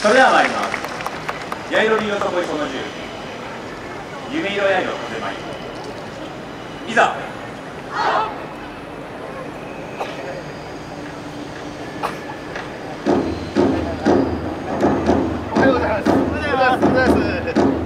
それでは参ります八色流よそこいその10夢色八色風舞いざ。おはようございます。おはようございます。